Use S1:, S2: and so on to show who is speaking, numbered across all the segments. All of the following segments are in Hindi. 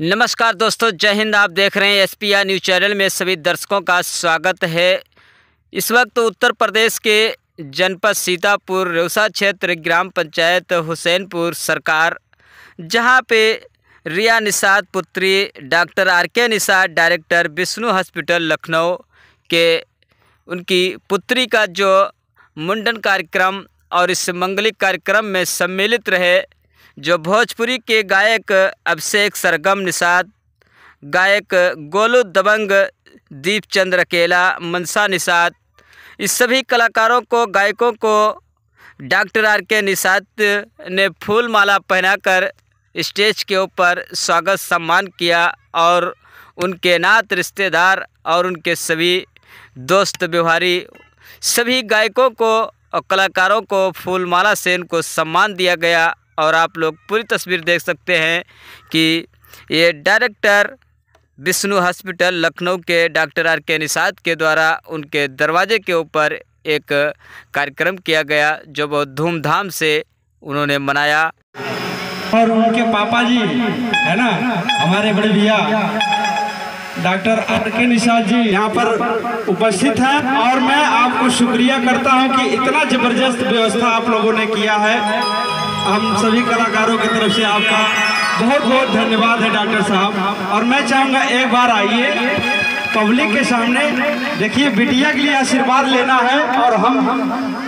S1: नमस्कार दोस्तों, जय हिंद। आप देख रहे हैं S P R news channel में सभी दर्शकों का स्वागत है। इस वक्त उत्तर प्रदेश के जनपद सीतापुर रेउसा क्षेत्र, ग्राम पंचायत हुसैनपुर सरकार, जहाँ पे रिया निषाद पुत्री doctor R K Nishad, director Vishnu hospital, Lucknow के उनकी पुत्री का जो मुंडन कार्यक्रम और इस मंगलिक कार्यक्रम में सम्मिलित रहे। जो भोजपुरी के गायक अभिषेक सरगम निषाद, गायक गोलू दबंग दीप चंद्र अकेला, मनसा निषाद, इस सभी कलाकारों को, गायकों को डॉक्टर आर के निषाद ने फूल माला पहनाकर स्टेज के ऊपर स्वागत सम्मान किया और उनके नात रिश्तेदार और उनके सभी दोस्त व्यवहारी सभी गायकों को और कलाकारों को फूल माला से इनको सम्मान दिया गया। और आप लोग पूरी तस्वीर देख सकते हैं कि ये डायरेक्टर विष्णु हॉस्पिटल लखनऊ के डॉक्टर आर के निषाद के द्वारा उनके दरवाजे के ऊपर एक कार्यक्रम किया गया, जो बहुत धूमधाम से उन्होंने मनाया।
S2: और उनके पापा जी है ना, हमारे बड़े भैया, doctor R K Nishad ji यहाँ पर उपस्थित हैं, और मैं आपको शुक्रिया करता हूँ कि इतना ज़बरदस्त व्यवस्था आप लोगों ने किया है। हम सभी कलाकारों की तरफ़ से आपका बहुत बहुत धन्यवाद है, डॉक्टर साहब। और मैं चाहूँगा एक बार आइए, पब्लिक के सामने। देखिए, बिटिया के लिए आशीर्वाद लेना है और हम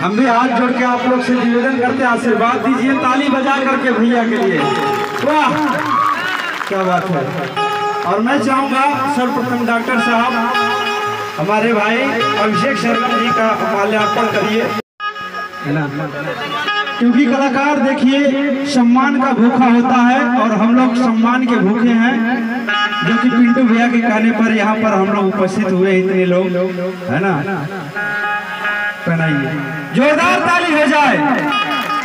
S2: हम भी हाथ जोड़ के आप लोग से निवेदन करते हैं, आशीर्वाद दीजिए, ताली बजा करके भैया के लिए। वाह! क्या बात है। और मैं चाहूँगा सर्वप्रथम डॉक्टर साहब, हमारे भाई अभिषेक शर्मा जी का माल्यार्पण करिए। है ना? क्योंकि कलाकार देखिए, सम्मान का भूखा होता है और हम लोग सम्मान के भूखे हैं, जो कि पिंटू भैया के कहने पर यहाँ पर हम लोग उपस्थित हुए इतने लोग, है ना? पहनाइए। जोरदार ताली हो जाए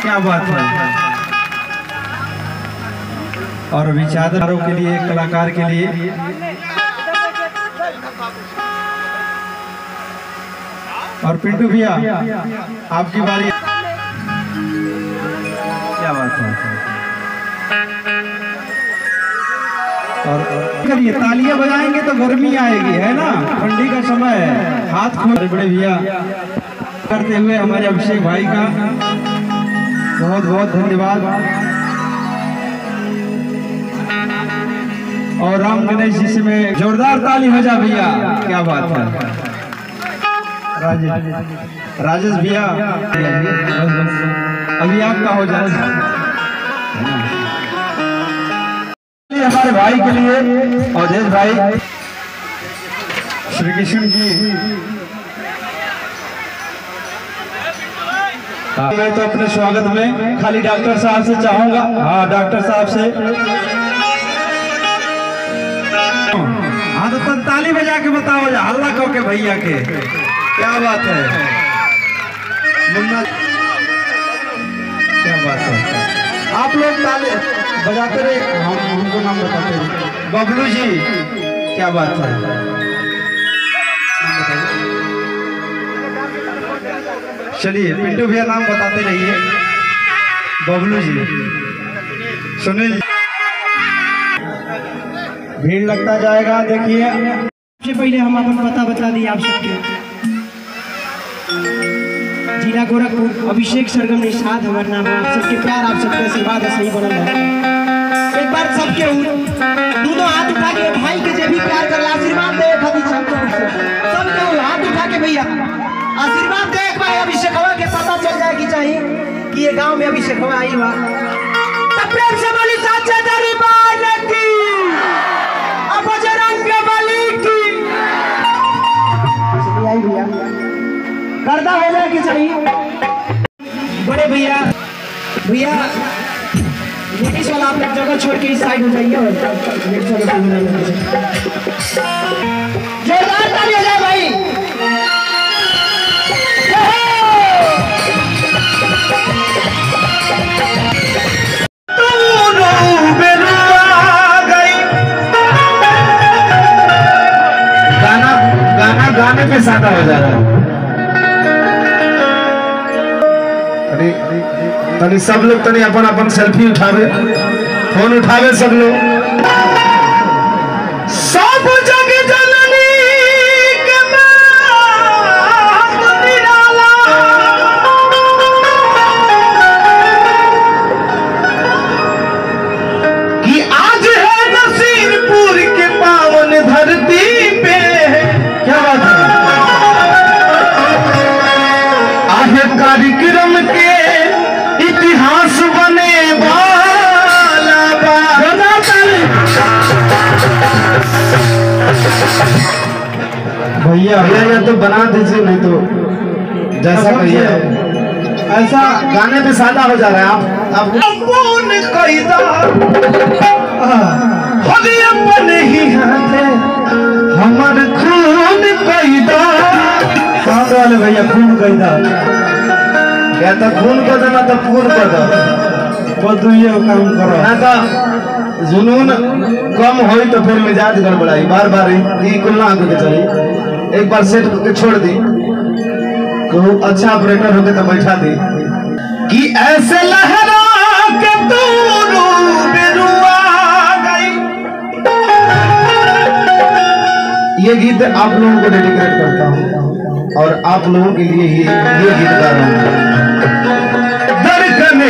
S2: क्या बात है। और अभी के लिए, कलाकार के लिए। और पिंटू भैया, आपकी बारी। और करिए तालियाँ बजाएँगे तो गर्मी आएगी, है ना? ठंडी का समय है। हाथ खोल। बड़े भैया। करते हुए हमारे अभिषेक भाई का बहुत बहुत धन्यवाद। और राम गणेश जी से मैं जोरदार ताली हो जा भैया। क्या बात है। राजेश राजेश भैया। अभी आपका हो जाए हमारे भाई के लिए। अवधेश भाई। श्री कृष्ण जी। हाँ, मैं तो अपने स्वागत में खाली डॉक्टर साहब से चाहूँगा। हाँ डॉक्टर साहब से। हाँ तो ताली बजा के बताओ हल्ला कहो के भैया के। क्या बात है? मुन्ना क्या बात है? आप लोग ताली बजाते रहे। हम, हमको नाम बताते रहे। बबलू जी, क्या बात है? चलिए, पिंटू भैया नाम बताते रहिए। बबलू जी सुनील भीड़ लगता जाएगा, देखिए।
S3: सबसे पहले हम अपन पता बता दिए आप सबके जिला गोरखपुर अभिषेक सरगम निषाद हमार नाम है आप सबके प्यार, आप सबके आशीर्वाद है सही बनल है। एक बार सबके दोनों हाथ उठा के भाई के जे भी प्यार कर आशीर्वाद दे खातिर सबके। सबके उ हाथ उठा के भैया, आशीर्वाद दे एक बार अभिषेक हवा के पता चल जाए कि चाहिए, कि ये गाँव में अभिषेक हवा आई बा तब प्रेम से बोली साचे दरबार गर्दा हो जाए कि चाहिए बड़े भैया भैया लेडीज़ वाला आप जगह छोड़ के इस साइड हो जाइए और
S2: गाने पे सादा हो जा रहा है। तनी सब लोग तनी अपन अपन सेल्फी उठावे। फ़ोन उठावे सब लोग। सब जग जननी के माँ निराला कि आज है नसीरपुर के पावन धरती पे। क्या बात है?
S4: कार्यक्रम के
S2: भैया
S4: भैया या तो बना दीजिए नहीं तो जैसा कहिए।
S2: ऐसा
S4: गाने पे सादा हो जा रहा है आप आप
S2: अपने ही हाथे। हमर खून कैदा वाले भैया खून कैदा
S4: या तो खून कर देना तो खून कर दो।
S2: वो दुइये काम करो।
S4: ना तो जुनून कम होई तो फिर मिजाज गड़बड़ाई। बार बार ई कुल ना होके चाहिए एक बार सेट करके छोड़ दी। तो अच्छा ऑपरेटर होके तो बैठा दी।
S2: कि ऐसे लहरा के तू
S4: ये गीत आप लोगों को डेडिकेट करता हूँ। और आप लोगों के लिए ही ये गीत गा रहा हूँ
S2: धड़कने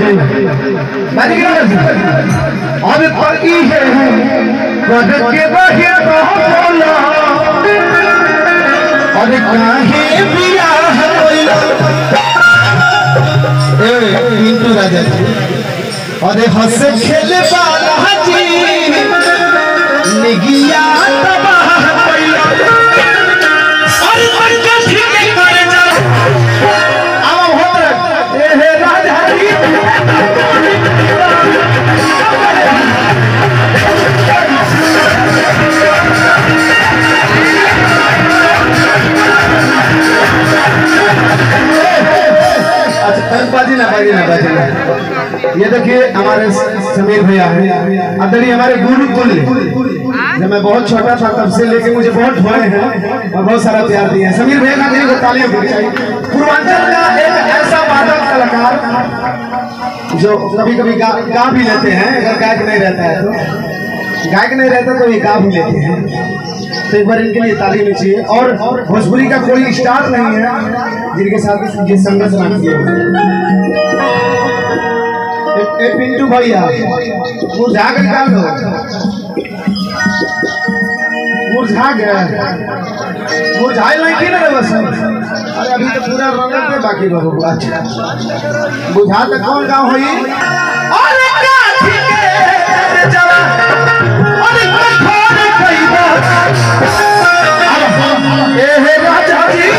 S4: ना थप्पड़ी बजे बाजी की ना
S2: और पति है कद के बहे तो बोला। और काहे बिया है कैला
S4: ए पिंटू राजा जी
S2: अरे हंस खेले बालाजी निगिया तबाह कैला
S4: ये देखिए हमारे समीर भैया हैं। अदरी हमारे गुरु कुल जब मैं बहुत छोटा था तब से लेके मुझे बहुत ढोए हैं और बहुत सारा प्यार दिया हैं। समीर भैया का को तालियाँ पूर्वांचल का एक ऐसा वादक कलाकार जो कभी कभी गा, गा भी लेते हैं अगर गायक नहीं रहता है तो। गायक नहीं रहता तो ये गा भी लेते हैं। तो एक बार इनके लिए ताली होनी चाहिए और भोजपुरी का कोई स्टार नहीं है जिनके साथ ये संघर्ष किए ए पिंटू भैया मुरझा गए क्या लोग? मुरझा गए। मुरझाए नहीं की ना बस? अरे अभी तो पूरा रंगल पे बाकी बा अच्छा। बबुआ बुझा तो कौन गाँव होई
S2: अरे काठी के जवा अरे कठोर कइबा ए हे राजा जी।